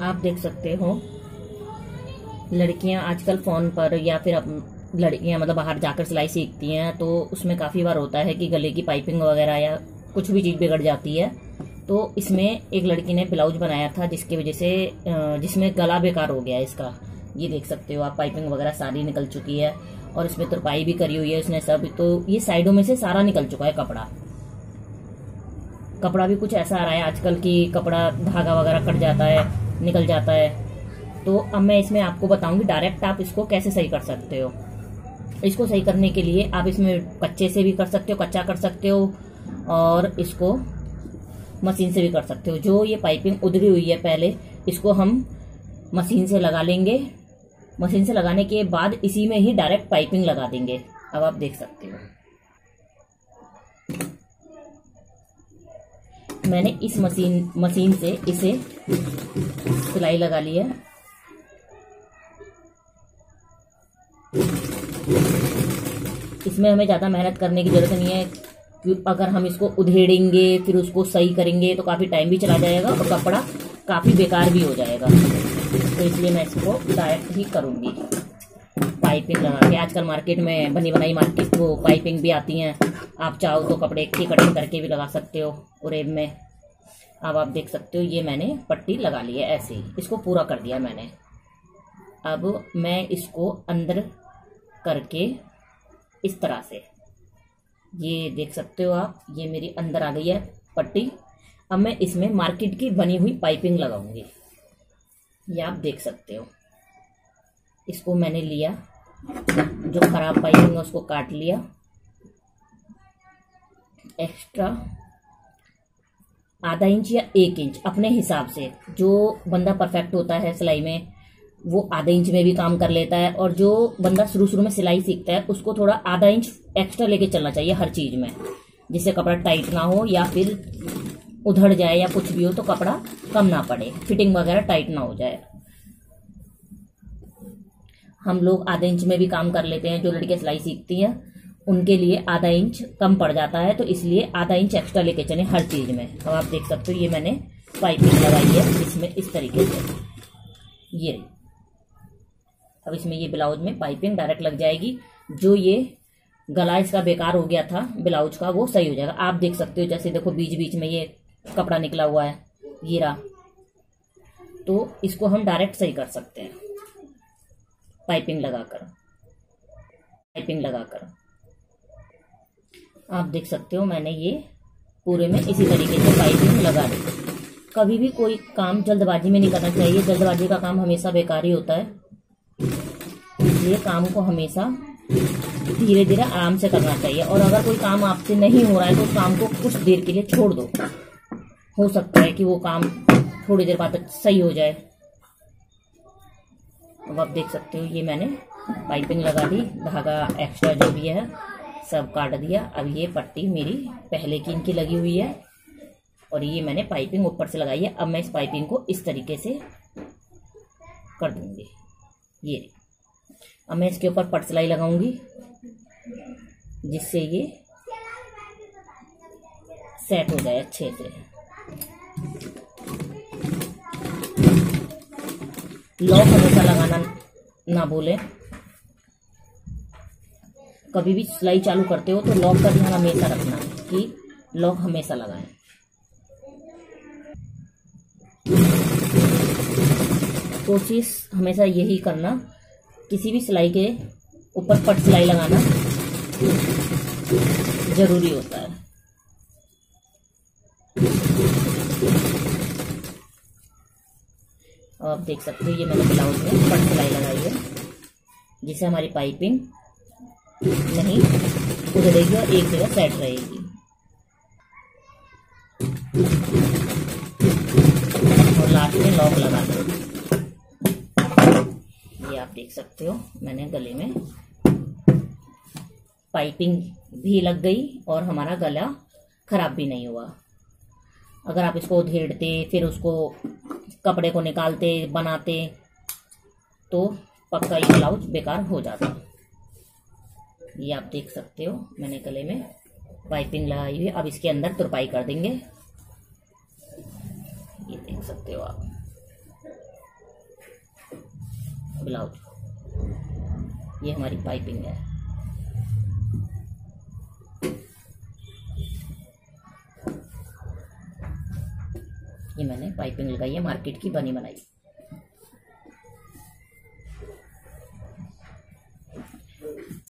आप देख सकते हो। लड़कियाँ आजकल फ़ोन पर या फिर लड़कियाँ मतलब बाहर जाकर सिलाई सीखती हैं तो उसमें काफ़ी बार होता है कि गले की पाइपिंग वगैरह या कुछ भी चीज़ बिगड़ जाती है। तो इसमें एक लड़की ने ब्लाउज बनाया था, जिसकी वजह से जिसमें गला बेकार हो गया इसका। ये देख सकते हो आप, पाइपिंग वगैरह सारी निकल चुकी है और इसमें तुरपाई भी करी हुई है उसने सब। तो ये साइडों में से सारा निकल चुका है कपड़ा। कपड़ा भी कुछ ऐसा आ रहा है आजकल की कपड़ा धागा वगैरह कट जाता है। निकल जाता है। तो अब मैं इसमें आपको बताऊँगी डायरेक्ट आप इसको कैसे सही कर सकते हो। इसको सही करने के लिए आप इसमें कच्चे से भी कर सकते हो, कच्चा कर सकते हो और इसको मशीन से भी कर सकते हो। जो ये पाइपिंग उधरी हुई है पहले, इसको हम मशीन से लगा लेंगे। मशीन से लगाने के बाद इसी में ही डायरेक्ट पाइपिंग लगा देंगे। अब आप देख सकते हो। मैंने इस मशीन मशीन से इसे सिलाई लगा ली है। इसमें हमें ज़्यादा मेहनत करने की ज़रूरत नहीं है अगर हम इसको उधेड़ेंगे, फिर उसको सही करेंगे तो काफ़ी टाइम भी चला जाएगा और कपड़ा काफ़ी बेकार भी हो जाएगा। तो इसलिए मैं इसको डायरेक्ट ही करूँगी। पाइपिंग लगा के। आजकल मार्केट में बनी बनाई मार्केट वो पाइपिंग भी आती हैं। आप चाहो तो कपड़े की कटिंग करके भी लगा सकते हो उरेब में। अब आप देख सकते हो, ये मैंने पट्टी लगा ली है ऐसे ही। इसको पूरा कर दिया मैंने। अब मैं इसको अंदर करके इस तरह से। ये देख सकते हो आप, ये मेरी अंदर आ गई है पट्टी। अब मैं इसमें मार्केट की बनी हुई पाइपिंग लगाऊँगी। ये आप देख सकते हो। इसको मैंने लिया, जो खराब पाइपिंग है उसको काट लिया। एक्स्ट्रा आधा इंच या एक इंच, अपने हिसाब से। जो बंदा परफेक्ट होता है सिलाई में, वो आधा इंच में भी काम कर लेता है और जो बंदा शुरू शुरू में सिलाई सीखता है, उसको थोड़ा आधा इंच एक्स्ट्रा लेके चलना चाहिए हर चीज़ में। जिससे कपड़ा टाइट ना हो या फिर उधड़ जाए या कुछ भी हो तो कपड़ा कम ना पड़े फिटिंग वगैरह टाइट ना हो जाए। हम लोग आधे इंच में भी काम कर लेते हैं, जो लड़कियाँ सिलाई सीखती हैं। उनके लिए आधा इंच कम पड़ जाता है तो इसलिए आधा इंच एक्स्ट्रा लेके चले हर चीज़ में। अब आप देख सकते हो, ये मैंने पाइपिंग लगाई है, इसमें इस तरीके से। ये। अब इसमें ये ब्लाउज में पाइपिंग डायरेक्ट लग जाएगी। जो ये गला इसका बेकार हो गया था, ब्लाउज का, वो सही हो जाएगा। आप देख सकते हो, जैसे देखो बीच बीच में ये कपड़ा निकला हुआ है गिरा तो इसको हम डायरेक्ट सही कर सकते हैं पाइपिंग लगाकर। पाइपिंग लगाकर। आप देख सकते हो मैंने ये पूरे में इसी तरीके से पाइपिंग लगा दी। कभी भी कोई काम जल्दबाजी में नहीं करना चाहिए। जल्दबाजी का काम हमेशा बेकार ही होता है। इसलिए काम को हमेशा धीरे धीरे आराम से करना चाहिए। और अगर कोई काम आपसे नहीं हो रहा है तो उस काम को कुछ देर के लिए छोड़ दो। हो सकता है कि वो काम थोड़ी देर बाद सही हो जाए। अब आप देख सकते हो, ये मैंने पाइपिंग लगा दी। धागा, एक्स्ट्रा जो भी है सब काट दिया। अब ये पट्टी मेरी पहले की इनकी लगी हुई है और ये मैंने पाइपिंग ऊपर से लगाई है। अब मैं इस पाइपिंग को इस तरीके से कर दूँगी। ये अब मैं इसके ऊपर पट सिलाई लगाऊँगी, जिससे ये सेट हो जाए अच्छे से। लॉक हमेशा लगाना ना बोले कभी भी सिलाई चालू करते हो तो लॉक का ध्यान हमेशा रखना कि लॉक हमेशा लगाएँ। कोशिश हमेशा यही करना, किसी भी सिलाई के ऊपर पट सिलाई लगाना ज़रूरी होता है। अब आप देख सकते हो, ये मैंने ब्लाउज में पट सिलाई लगाई है जिससे हमारी पाइपिंग नहीं उधरेगी और एक जगह सेट रहेगी। और लास्ट में लॉक लगा दो। ये आप देख सकते हो, मैंने गले में पाइपिंग भी लग गई और हमारा गला खराब भी नहीं हुआ। अगर आप इसको उधेड़ते, फिर उसको कपड़े को निकालते, बनाते तो पक्का ये ब्लाउज बेकार हो जाता। ये आप देख सकते हो, मैंने गले में पाइपिंग लगाई हुई अब इसके अंदर तुरपाई कर देंगे। ये देख सकते हो आप। ब्लाउज ये हमारी पाइपिंग है। ये मैंने पाइपिंग लगाई है मार्केट की बनी बनाई।